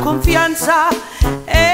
confianza. En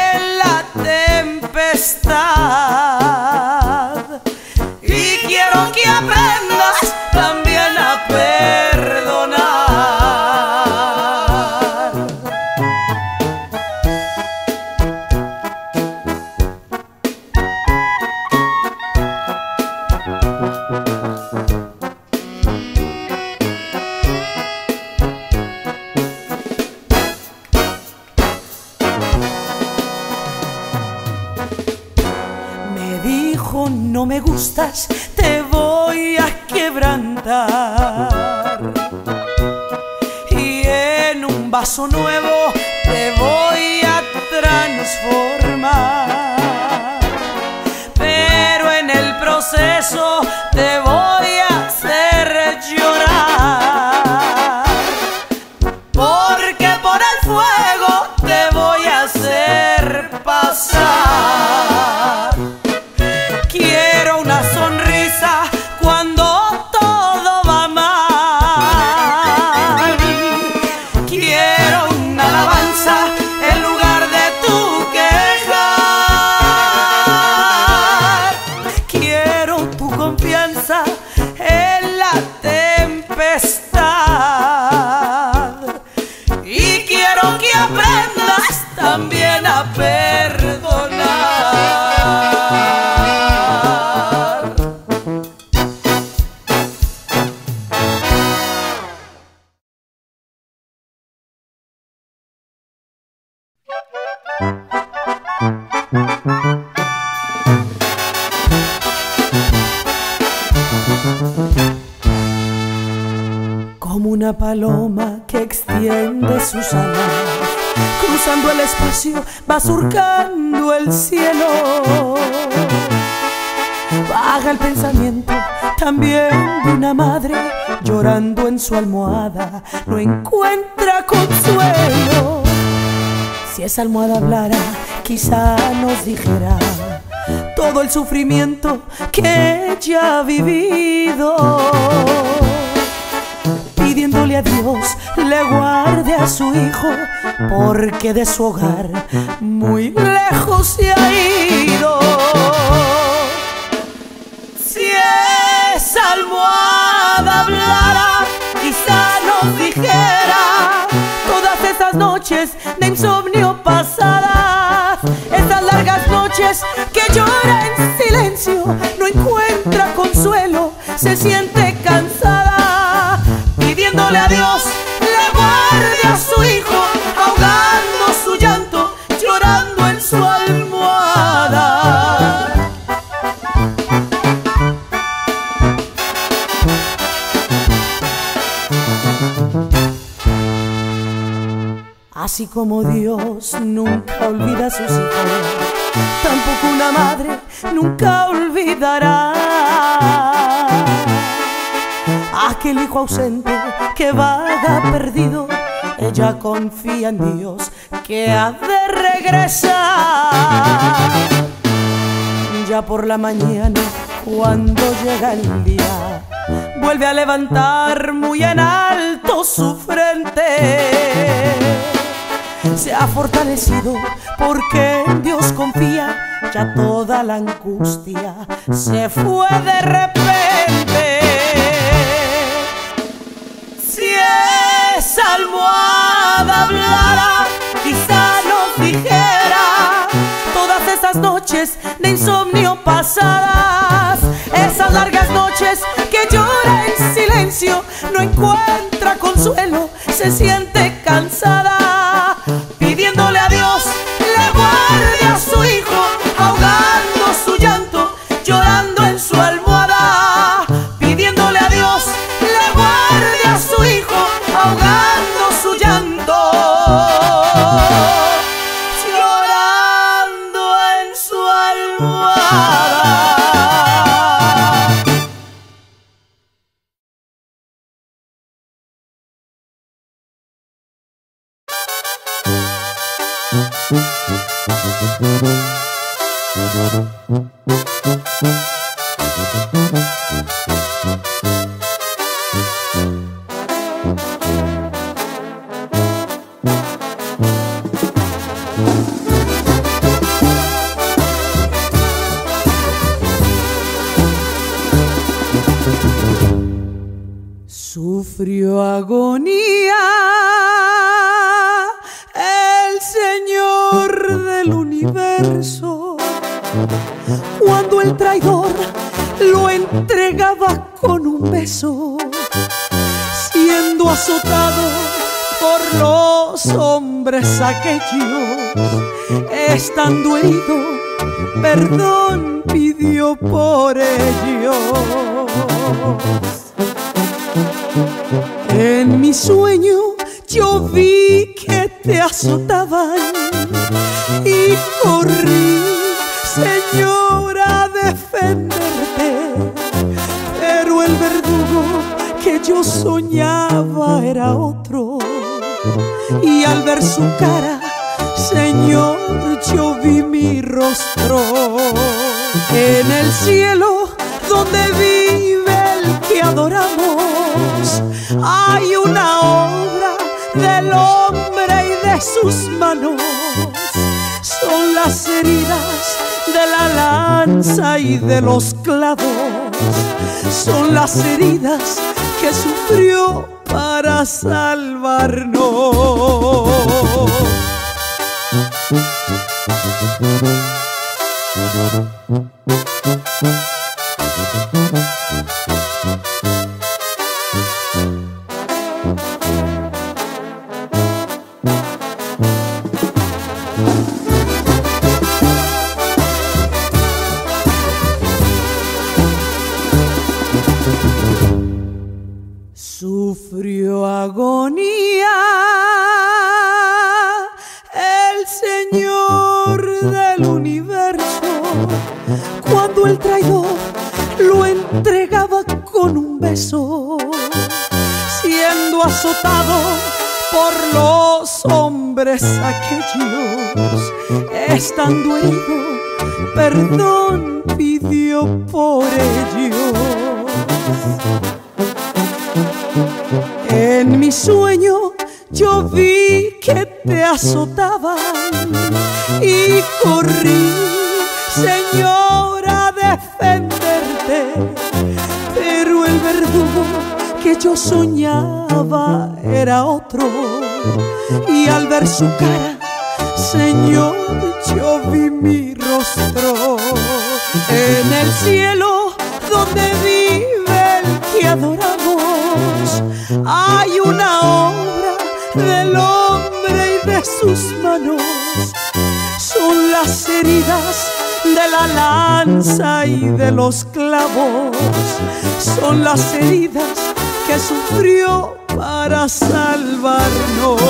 va surcando el cielo. Baja el pensamiento también de una madre llorando en su almohada, no encuentra consuelo. Si esa almohada hablara, quizá nos dijera todo el sufrimiento que ella ha vivido pidiéndole a Dios le guarde a su hijo, porque de su hogar muy lejos se ha ido. Si esa almohada hablara, quizá nos dijera todas esas noches de insomnio pasadas, esas largas noches que llora en silencio, no encuentra consuelo, se siente cansada, a Dios le guarde a su hijo, ahogando su llanto, llorando en su almohada. Así como Dios nunca olvida a sus hijos, tampoco una madre nunca olvidará aquel hijo ausente que vaga perdido. Ella confía en Dios que ha de regresar. Ya por la mañana Cuando llega el día, vuelve a levantar muy en alto su frente. Se ha fortalecido porque en Dios confía, ya toda la angustia se fue de repente. Esa almohada hablara, quizá nos dijera todas esas noches de insomnio pasadas, esas largas noches que llora en silencio, no encuentra consuelo, se siente cansada, hombres aquellos, estando herido, perdón pidió por ellos. En mi sueño yo vi que te azotaban y corrí, Señora, a defenderte. Pero el verdugo que yo soñaba era otro. Y al ver su cara, Señor, yo vi mi rostro. En el cielo donde vive el que adoramos, hay una obra del hombre y de sus manos. Son las heridas de la lanza y de los clavos. Son las heridas que sufrió para salvarnos. Sufrió perdón pidió por ellos. En mi sueño yo vi que te azotaban y corrí, Señora, a defenderte. Pero el verdugo que yo soñaba era otro. Y al ver su cara, Señor, y de los clavos. Son las heridas que sufrió para salvarnos.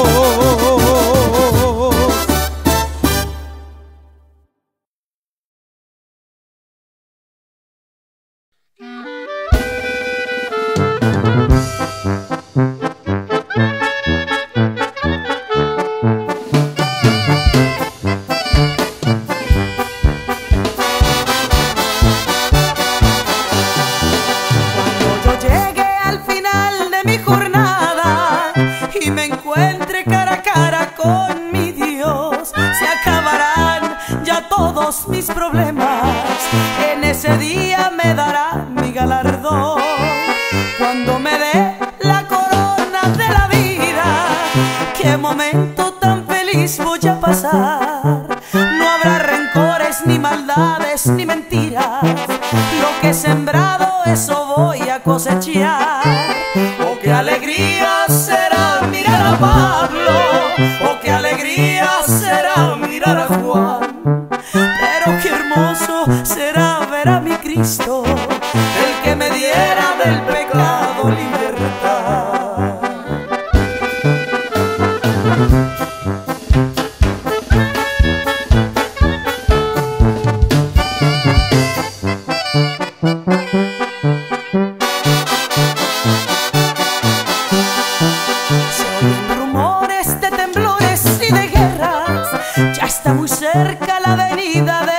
Está muy cerca la venida del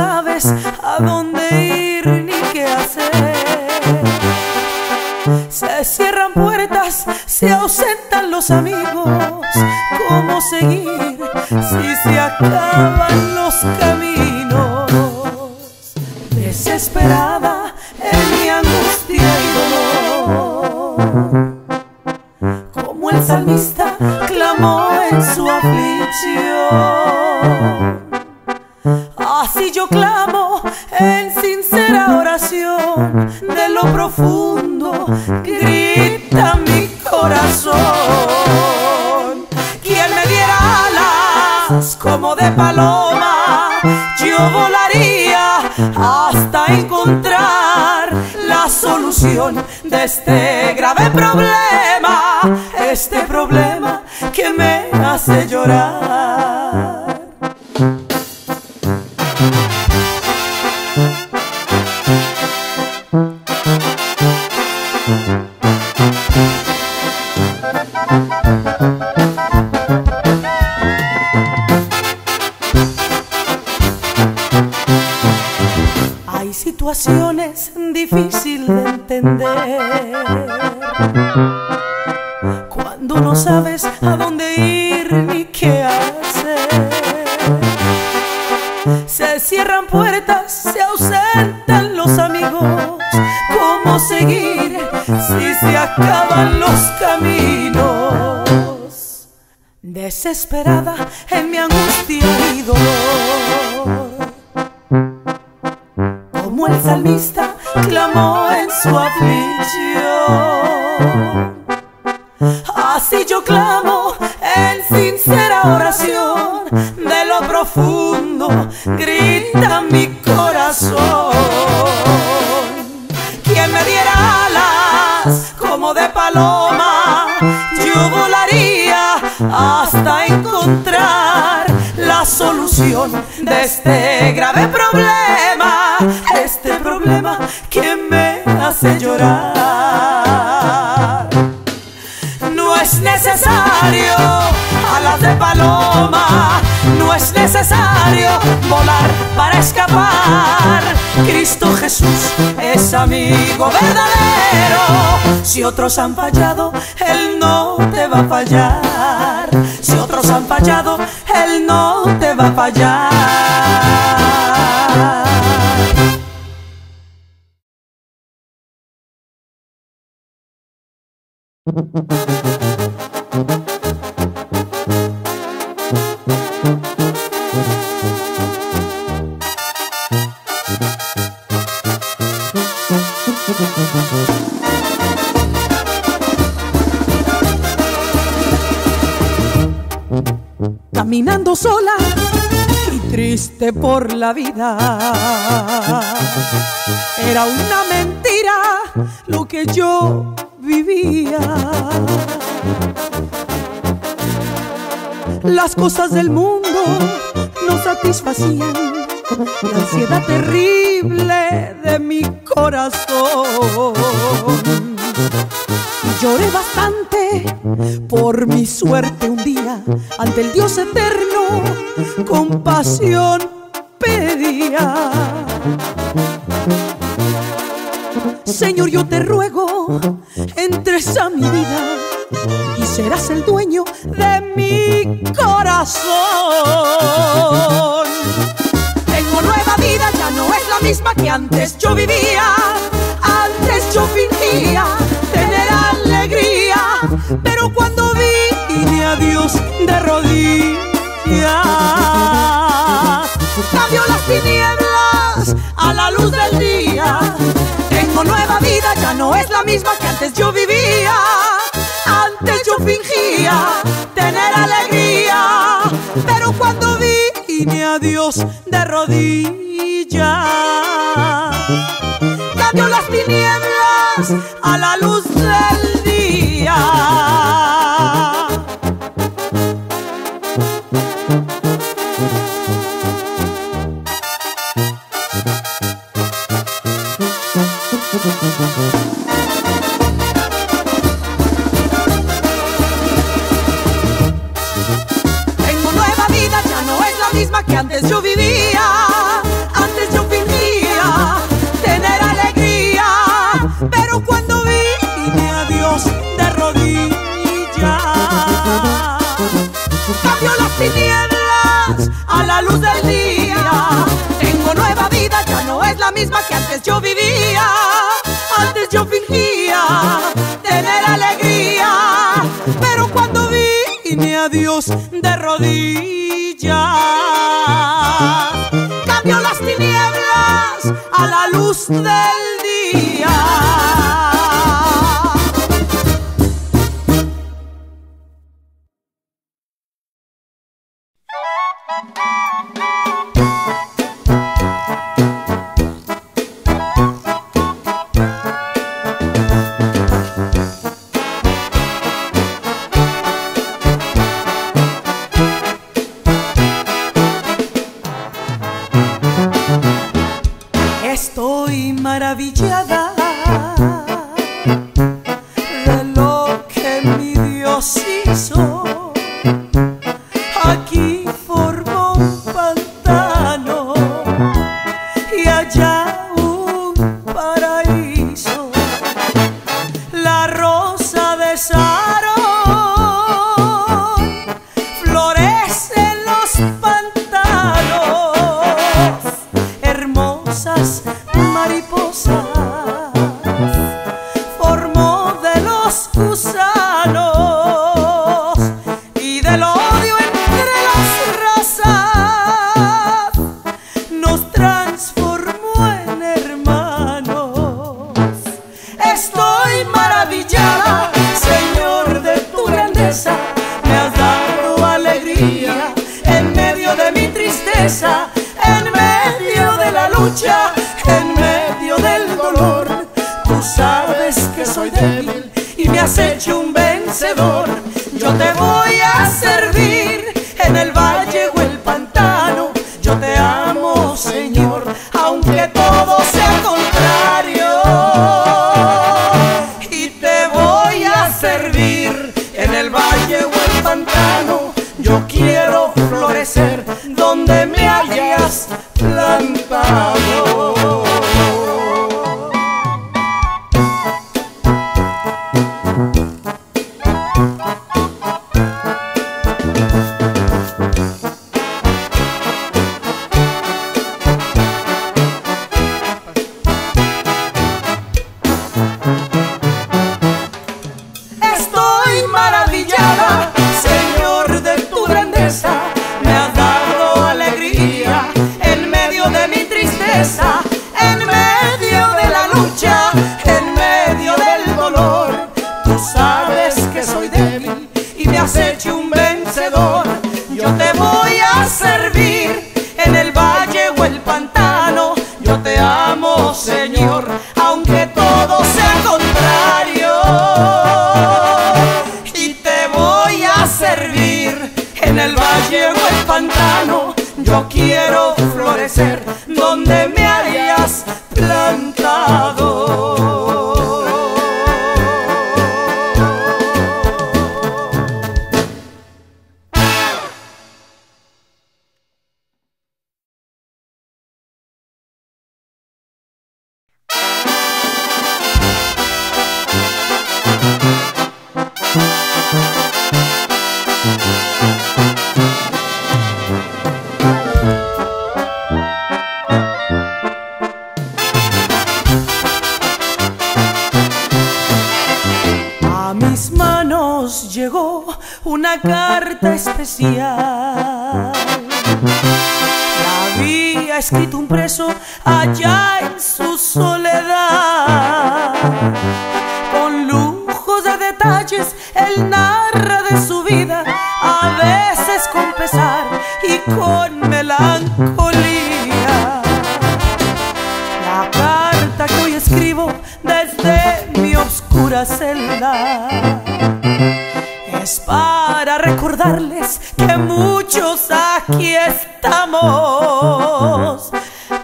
sabes a dónde ir ni qué hacer. Se cierran puertas, se ausentan los amigos. ¿Cómo seguir si se acaban los caminos? Desesperada en mi angustia y dolor como el salmista clamó en su aflicción. Este grave problema, este problema que me hace llorar. Desesperada en mi angustia y dolor como el salmista clamó en su aflicción. Así yo clamo en sincera oración, de lo profundo grita mi corazón. Quien me diera alas como de paloma, yo la solución de este grave problema, este problema que me hace llorar. No es necesario alas de paloma, no es necesario volar para escapar Cristo Jesús es amigo verdadero. Si otros han fallado, Él no te va a fallar. Si otros han fallado, Él no te va a fallar. Caminando sola y triste por la vida. Era una mentira lo que yo vivía. Las cosas del mundo no satisfacían la ansiedad terrible de mi corazón. Lloré bastante por mi suerte un día ante el Dios eterno, compasión pedía. Señor, yo te ruego, entres a mi vida y serás el dueño de mi corazón. Tengo nueva vida, ya no es la misma que antes yo vivía. Antes yo fingía de rodillas, cambió las tinieblas a la luz del día nueva vida, ya no es la misma que antes yo vivía. Antes yo fingía tener alegría, pero cuando vine a Dios de rodillas, cambió las tinieblas a la luz del día. Que antes yo vivía. Antes yo fingía tener alegría, pero cuando vine a Dios de rodillas, cambió las tinieblas a la luz del día. Tengo nueva vida, ya no es la misma que antes yo vivía. Antes yo fingía tener alegría, pero cuando vine a Dios de rodillas, la que soy débil y me has hecho un vencedor. Yo te voy a servir en el valle o el pantano. Yo te amo, Señor, aunque todo sea contrario. Y te voy a servir en el valle o el pantano. Yo quiero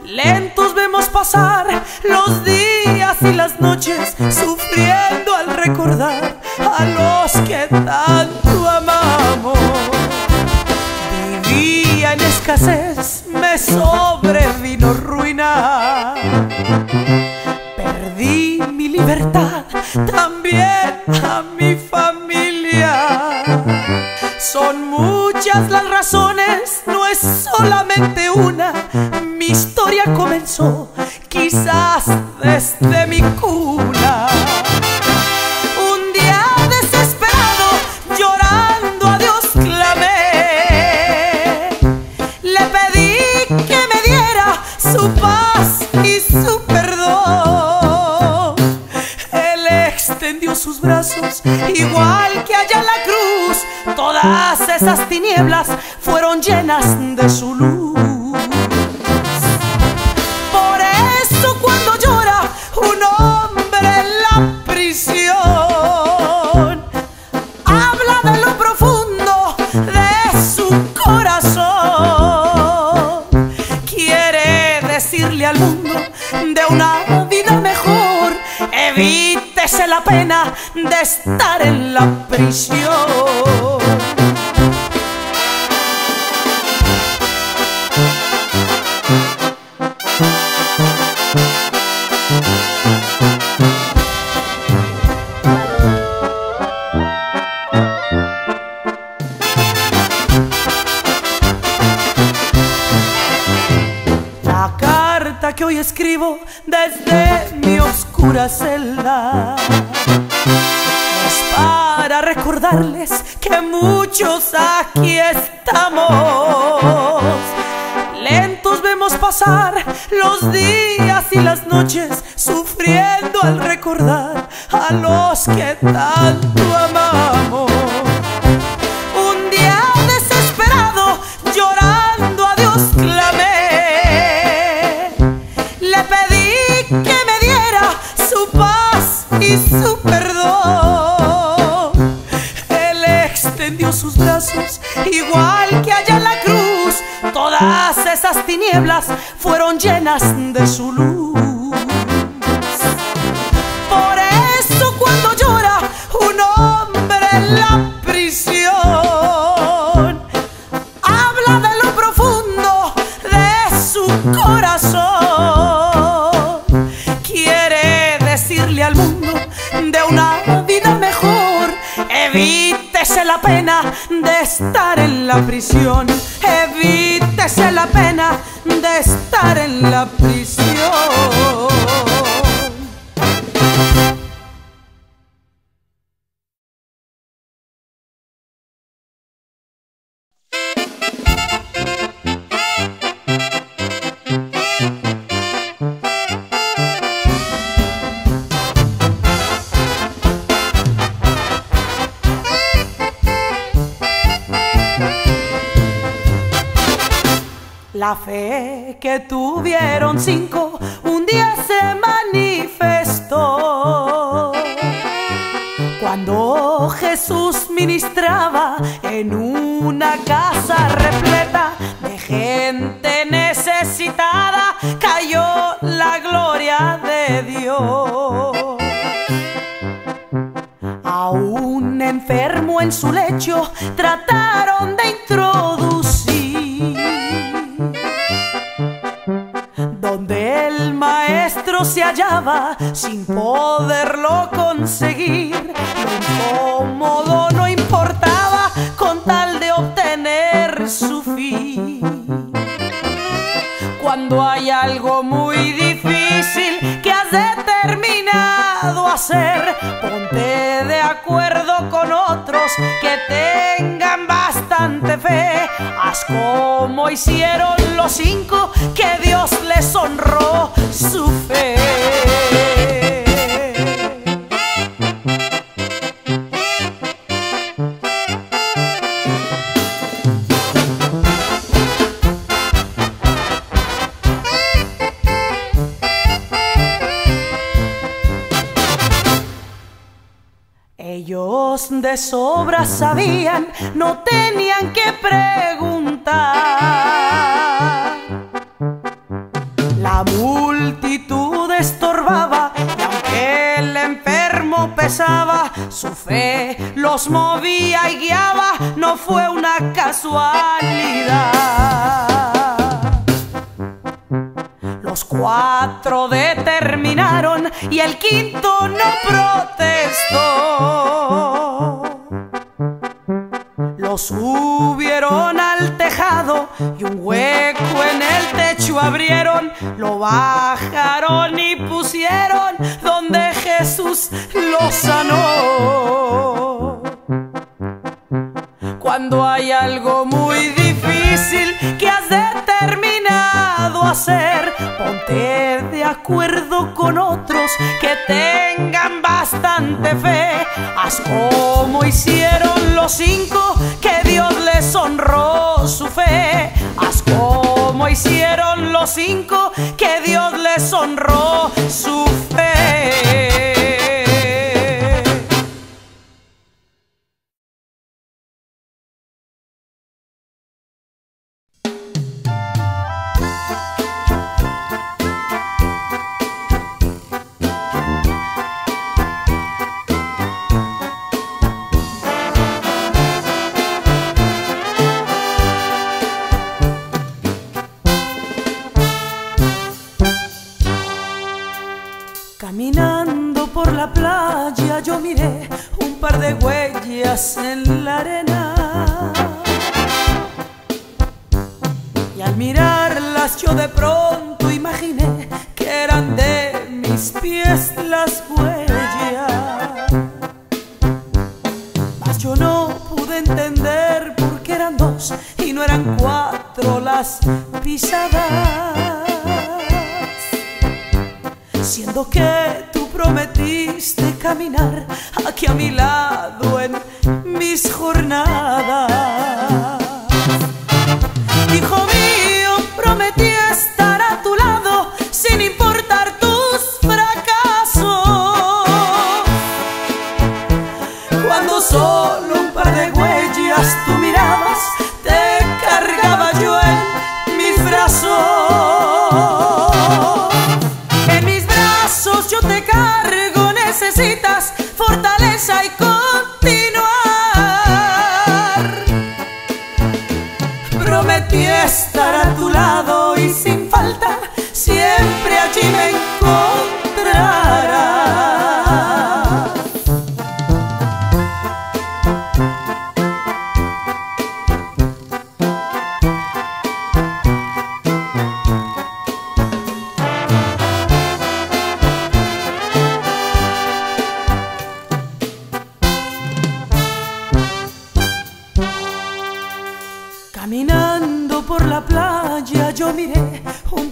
Lentos vemos pasar los días y las noches sufriendo al recordar a los que tanto amamos. Vivía en escasez, me sobrevino ruina. Perdí mi libertad, también a mi familia. Son muchas las razones, solamente una. Mi historia comenzó quizás desde mi cuna. Un día desesperado, llorando a Dios clamé. Le pedí que me diera su paz y su perdón. Él extendió sus brazos, igual que allá en la cruz. Todas esas tinieblas fueron llenas de su luz. Desde mi oscura celda es para recordarles que muchos aquí estamos. Lentos vemos pasar los días y las noches sufriendo al recordar a los que tanto amamos. Su perdón. Él extendió sus brazos, igual que allá en la cruz. Todas esas tinieblas fueron llenas de su luz. La pena de estar en la prisión, evítese la pena de estar en la prisión. La fe que tuvieron cinco un día se manifestó. Cuando Jesús ministraba en una casa repleta de gente necesitada, cayó la gloria de Dios. A un enfermo en su lecho trataron de introducir. Maestro se hallaba sin poderlo conseguir. Lo incómodo no importaba con tal de obtener su fin. Cuando hay algo muy difícil que has determinado hacer, ponte de acuerdo con otro otros que. Haz como hicieron los cinco que Dios les honró su fe. de sobra sabían, no tenían que preguntar. La multitud estorbaba y aunque el enfermo pesaba, su fe los movía y guiaba, no fue una casualidad. Los cuatro determinaron y el quinto no protestó subieron al tejado y un hueco en el techo abrieron, lo bajaron y pusieron donde Jesús lo sanó. Cuando hay algo muy difícil que has determinado hacer, ponte de acuerdo con otros que tengan bastante fe. Haz como hicieron los cinco que Dios les honró su fe. Haz como hicieron los cinco que Dios les honró su fe. En la arena. Y al mirarlas yo de pronto imaginé que eran de mis pies las huellas. Mas yo no pude entender por qué eran dos y no eran cuatro las pisadas. Siendo que tú prometiste caminar aquí a mi lado en mis jornadas.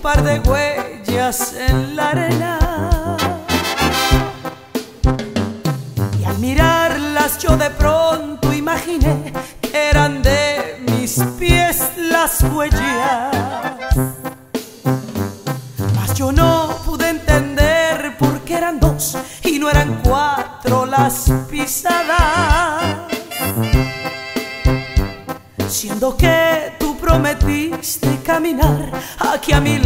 Par de huellas en la arena. Y al mirarlas yo de pronto imaginé que eran de mis pies las huellas. Aquí a mi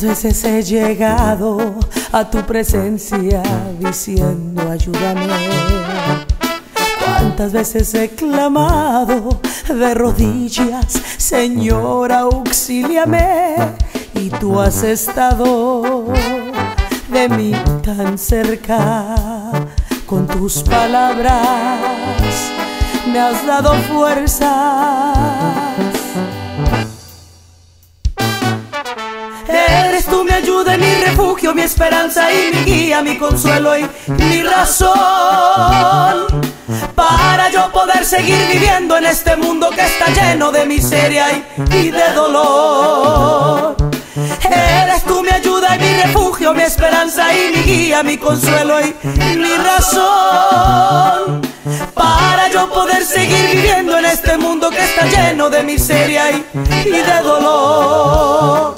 Cuántas veces he llegado a tu presencia diciendo ayúdame. Cuántas veces he clamado de rodillas, Señor, auxíliame. Y tú has estado de mí tan cerca con tus palabras. Me has dado fuerza ayuda, mi refugio, mi esperanza y mi guía, mi consuelo y mi razón. Para yo poder seguir viviendo en este mundo que está lleno de miseria y, de dolor. Eres tú mi ayuda y mi refugio, mi esperanza y mi guía, mi consuelo y mi razón. Para yo poder seguir viviendo en este mundo que está lleno de miseria y de dolor.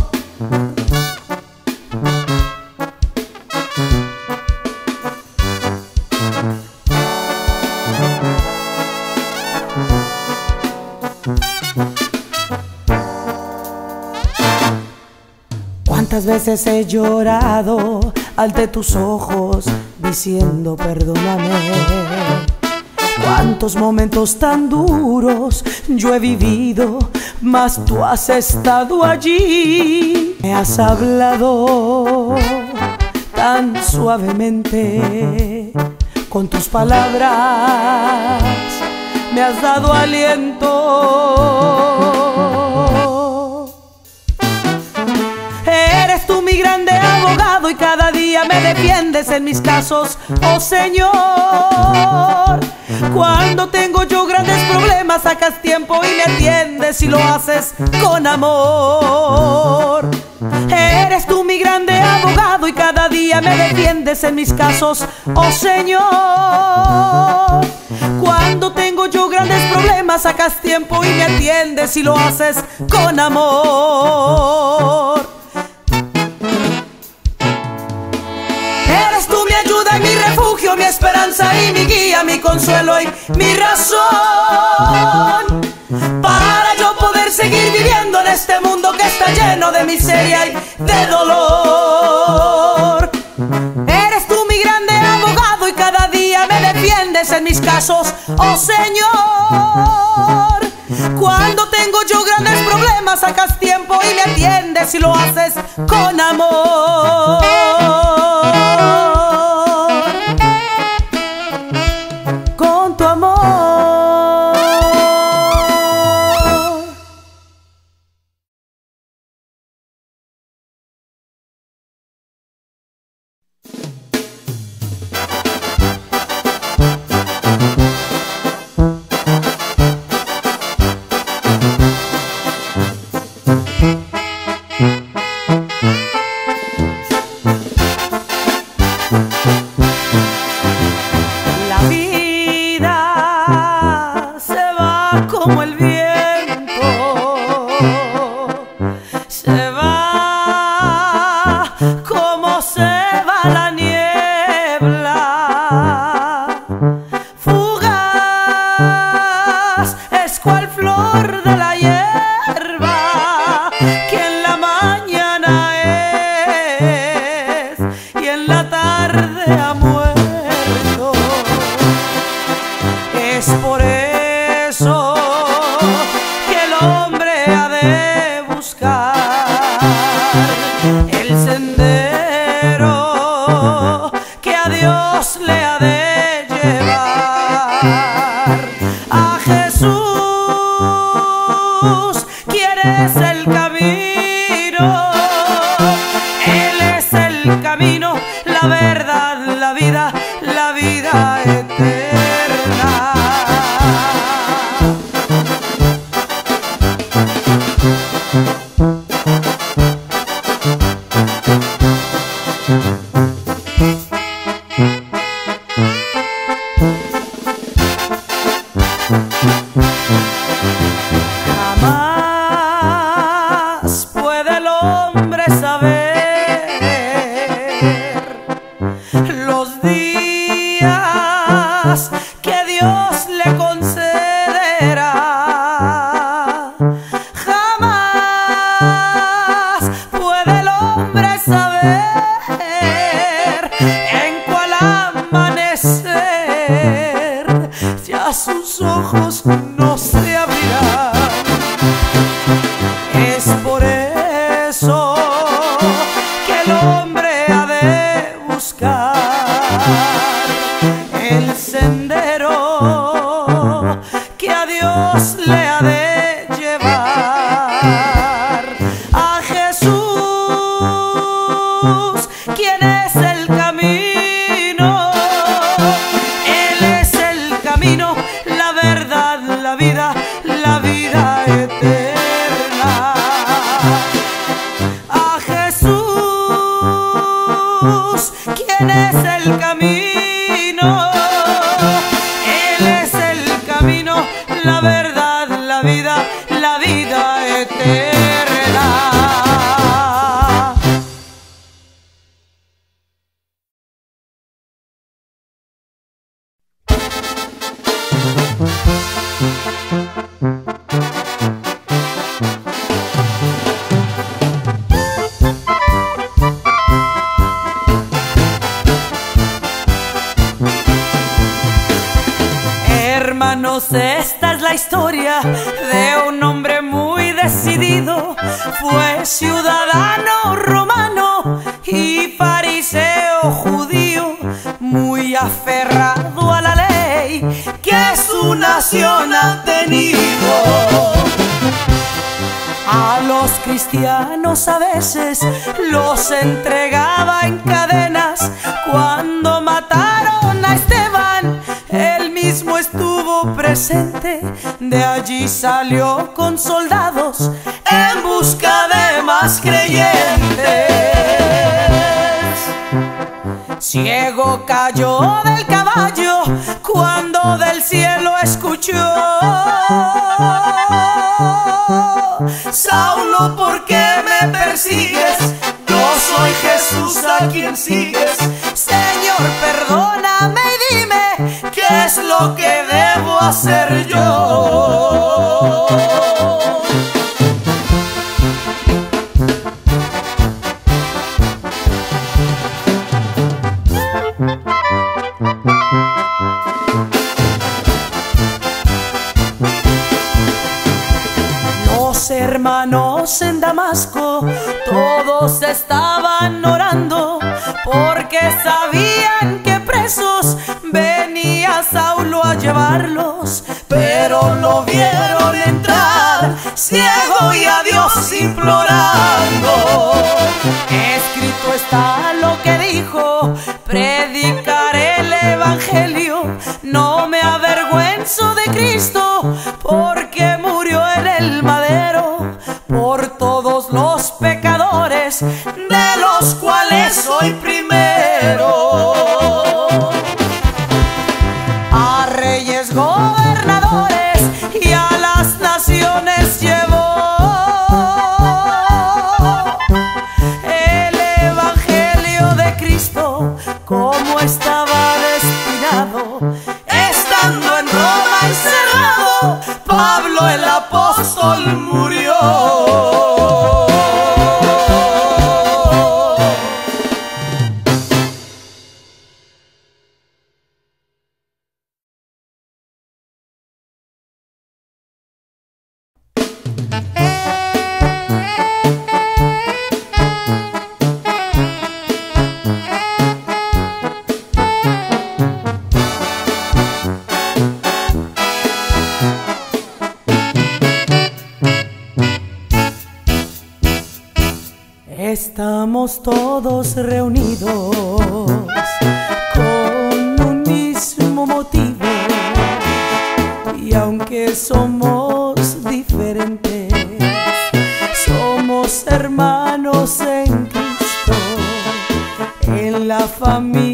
Veces he llorado ante tus ojos diciendo perdóname. Cuántos momentos tan duros yo he vivido, mas tú has estado allí. Me has hablado tan suavemente con tus palabras. Me has dado aliento. Y cada día me defiendes en mis casos, oh Señor. Cuando tengo yo grandes problemas, sacas tiempo y me atiendes y lo haces con amor. Eres tú mi grande abogado y cada día me defiendes en mis casos, oh Señor. Cuando tengo yo grandes problemas, sacas tiempo y me atiendes y lo haces con amor. Esperanza y mi guía, mi consuelo y mi razón. Para yo poder seguir viviendo en este mundo que está lleno de miseria y de dolor. Eres tú mi grande abogado y cada día me defiendes en mis casos, oh Señor. Cuando tengo yo grandes problemas, sacas tiempo y me atiendes y lo haces con amor. tenido. A los cristianos a veces los entregaba en cadenas. Cuando mataron a Esteban, él mismo estuvo presente. De allí salió con soldados en busca de más creyentes. Ciego cayó del caballo del cielo escuchó. Saulo, ¿por qué me persigues? Yo soy Jesús a quien sigues. Señor, perdóname y dime qué es lo que debo hacer yo. todos estaban orando porque sabían que presos venía Saulo a llevarlos, pero lo vieron entrar ciego y a Dios implorar. me.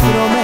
prometo.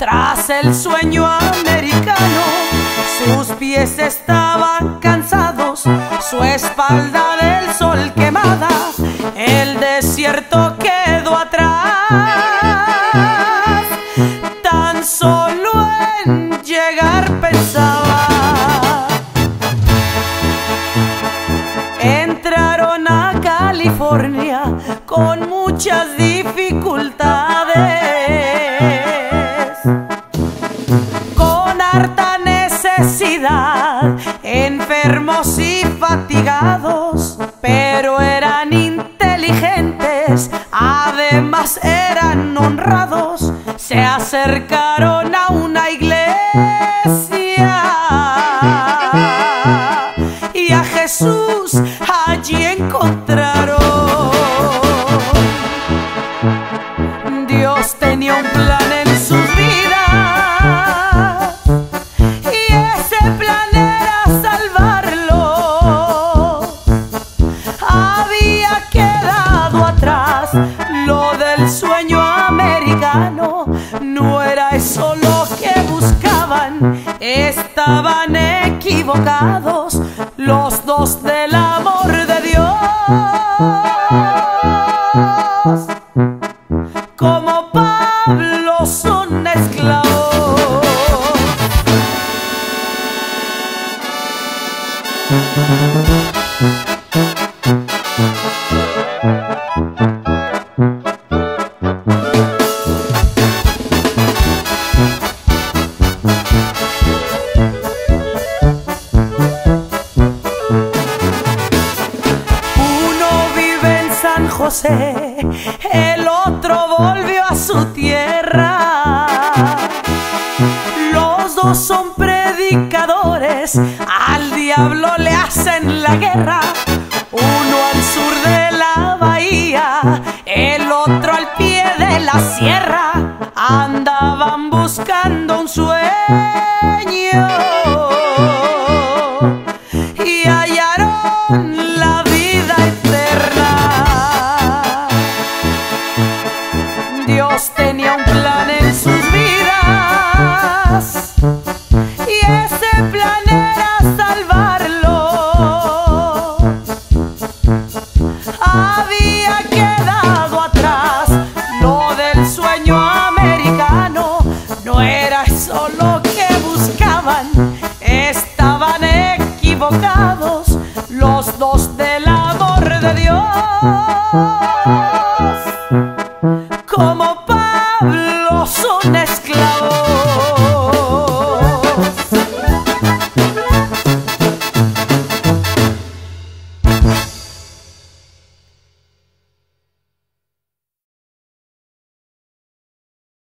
tras el sueño americano. Sus pies estaban cansados, su espalda del sol quemada, el desierto quedó atrás. Tan solo en llegar pensaba. Entraron a California con muchas cerca. diablo le hacen la guerra.